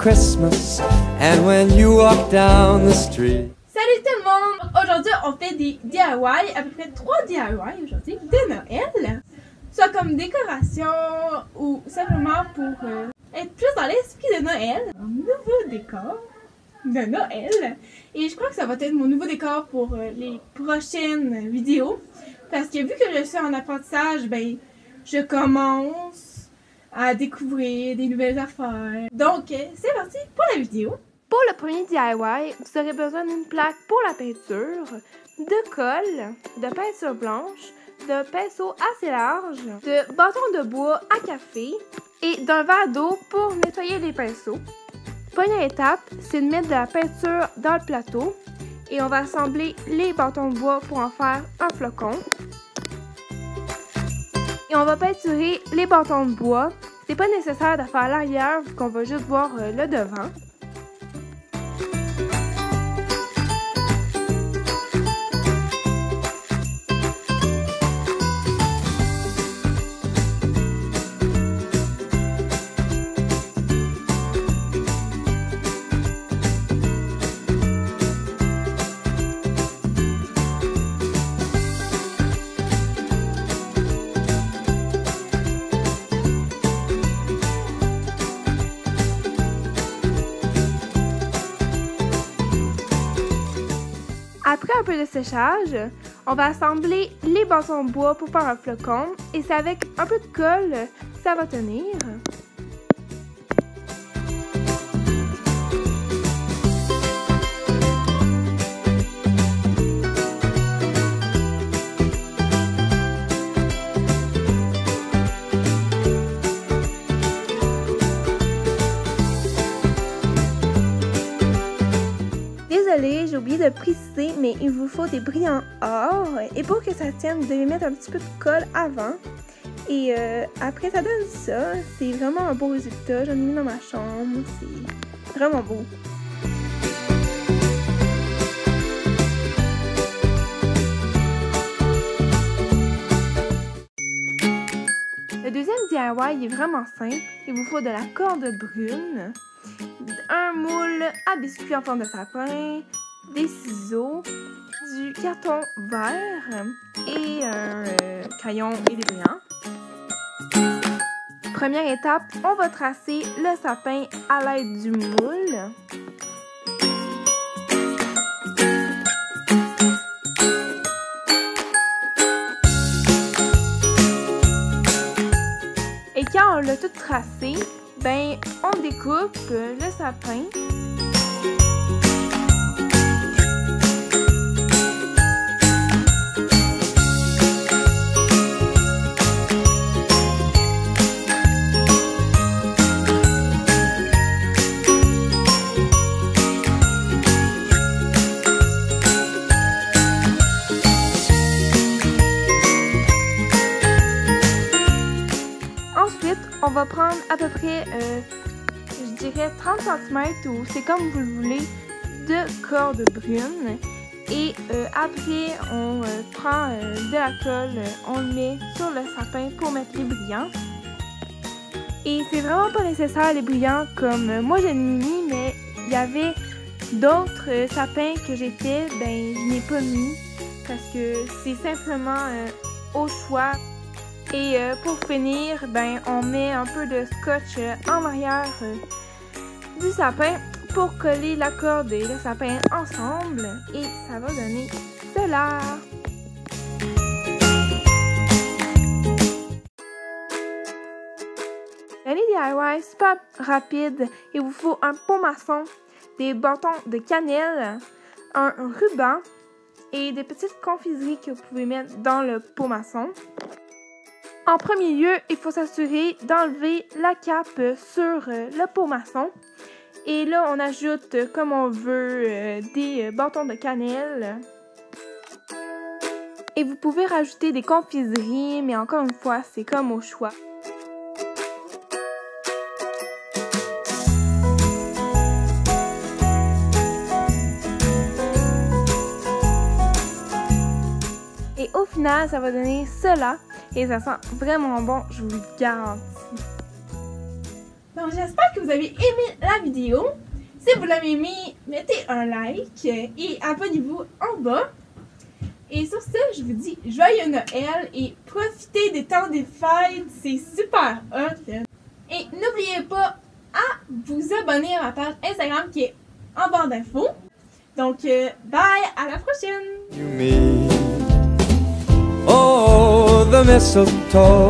Christmas and when you walk down the street. Salut tout le monde! Aujourd'hui, on fait des DIY, à peu près 3 DIY aujourd'hui, de Noël. Soit comme décoration ou simplement pour euh, être plus dans l'esprit de Noël. Un nouveau décor de Noël. Et je crois que ça va être mon nouveau décor pour euh, les prochaines vidéos. Parce que vu que je suis en apprentissage, ben, je commence à découvrir des nouvelles affaires. Donc, euh, c'est parti pour la vidéo. Pour le premier DIY, vous aurez besoin d'une plaque pour la peinture, de colle, de peinture blanche, de pinceau assez large, de bâton de bois à café et d'un verre d'eau pour nettoyer les pinceaux. Première étape, c'est de mettre de la peinture dans le plateau et on va assembler les bâtons de bois pour en faire un flocon. Et on va peinturer les bâtons de bois. C'est pas nécessaire de faire l'arrière vu qu'on va juste voir euh, le devant. Après un peu de séchage, on va assembler les bâtons de bois pour faire un flocon et c'est avec un peu de colle ça va tenir. J'ai oublié de préciser, mais il vous faut des brillants or. Et pour que ça tienne, vous devez mettre un petit peu de colle avant. Et euh, après, ça donne ça. C'est vraiment un beau résultat. J'en ai mis dans ma chambre. C'est vraiment beau. Le deuxième DIY est vraiment simple. Il vous faut de la corde brune, un moule à biscuits en forme de sapin, des ciseaux, du carton vert et un euh, crayon et des brillants. Première étape, on va tracer le sapin à l'aide du moule. Et quand on l'a tout tracé, ben on découpe le sapin. On va prendre à peu près, euh, je dirais 30 cm ou c'est comme vous le voulez, de corde brune. Et euh, après, on euh, prend de la colle, on le met sur le sapin pour mettre les brillants. Et c'est vraiment pas nécessaire les brillants comme moi j'ai mis, mais il y avait d'autres sapins que fait, ben je n'ai pas mis parce que c'est simplement au choix. Et euh, pour finir, ben on met un peu de scotch euh, en arrière euh, du sapin pour coller la corde et le sapin ensemble et ça va donner cela. L'année DIY super rapide, il vous faut un pot maçon, des bâtons de cannelle, un ruban et des petites confiseries que vous pouvez mettre dans le pot maçon. En premier lieu, il faut s'assurer d'enlever la cape sur euh, le pot maçon. Et là, on ajoute, euh, comme on veut, euh, des bâtons de cannelle. Et vous pouvez rajouter des confiseries, mais encore une fois, c'est comme au choix. Et au final, ça va donner cela. Et ça sent vraiment bon, je vous le garantis. Donc j'espère que vous avez aimé la vidéo. Si vous l'avez aimé, mettez un like et abonnez-vous en bas. Et sur ce, je vous dis joyeux Noël et profitez des temps des fêtes, c'est super hot. Et n'oubliez pas à vous abonner à ma page Instagram qui est en barre d'infos. Donc, euh, bye, à la prochaine! You me. Oh, the mistletoe.